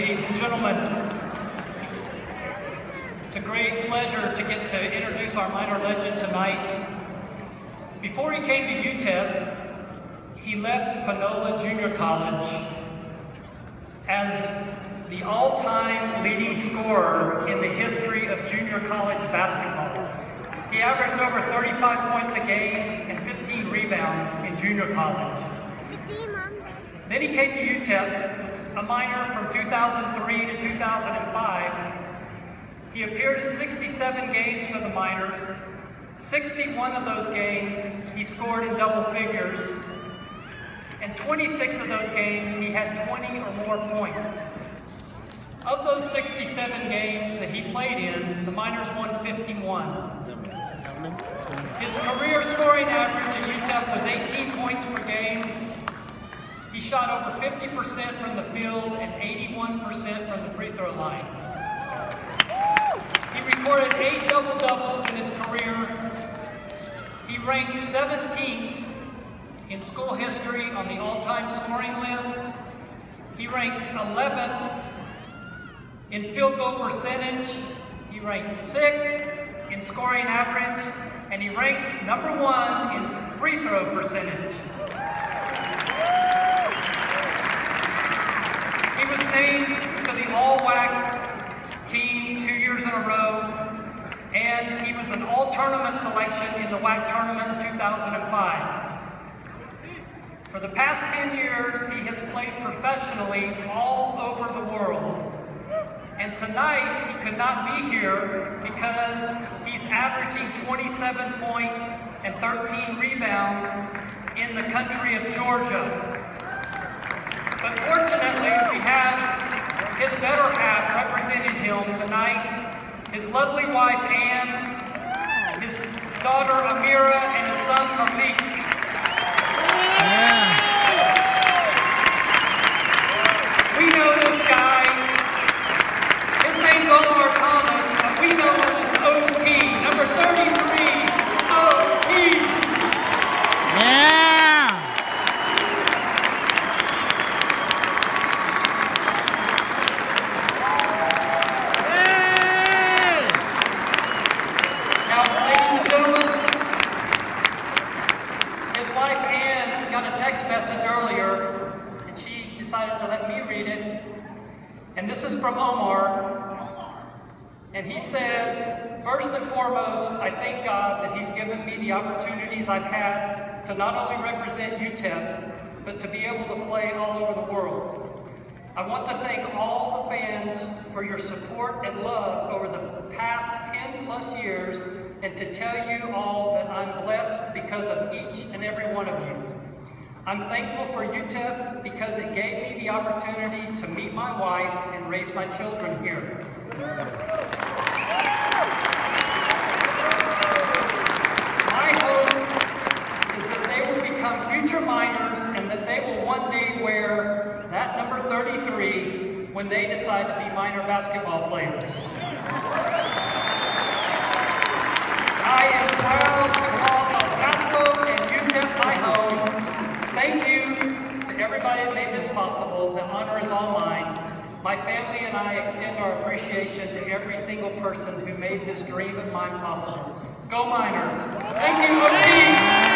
ladies and gentlemen, it's a great pleasure to get to introduce our Miner legend tonight. Before he came to UTEP, he left Panola Junior College as the all-time leading scorer in the history of junior college basketball. He averaged over 35 points a game and 15 rebounds in junior college. Then he came to UTEP, was a Miner from 2003 to 2005. He appeared in 67 games for the Miners. 61 of those games he scored in double figures. And 26 of those games he had 20 or more points. Of those 67 games that he played in, the Miners won 51. His career scoring average at UTEP was 18 points per game, he shot over 50% from the field and 81% from the free throw line. He recorded eight double-doubles in his career. He ranked 17th in school history on the all-time scoring list. He ranks 11th in field goal percentage. He ranks 6th in scoring average. And he ranks number one in free throw percentage. named to the All-WAC team two years in a row, he was an all-tournament selection in the WAC tournament 2005. For the past 10 years, he has played professionally all over the world. And tonight, he could not be here because he's averaging 27 points and 13 rebounds in the country of Georgia. But fortunately, we have his better half representing him his lovely wife Anne, his daughter Amira, and his son Malik. Yeah. We know this guy. His name's Omar Thomas, but we know him as OT, number 33, OT. Yeah. Message earlier, and she decided to let me read it. And this is from Omar. And he says, first and foremost, I thank God that he's given me the opportunities I've had to not only represent UTEP, but to be able to play all over the world. I want to thank all the fans for your support and love over the past 10 plus years and to tell you all that I'm blessed because of each and every one of you. I'm thankful for UTEP because it gave me the opportunity to meet my wife and raise my children here. My hope is that they will become future Miners and that they will one day wear that number 33 when they decide to be Miner basketball players. made this possible, the honor is all mine. My family and I extend our appreciation to every single person who made this dream of mine possible. Go Miners! Thank you, OG!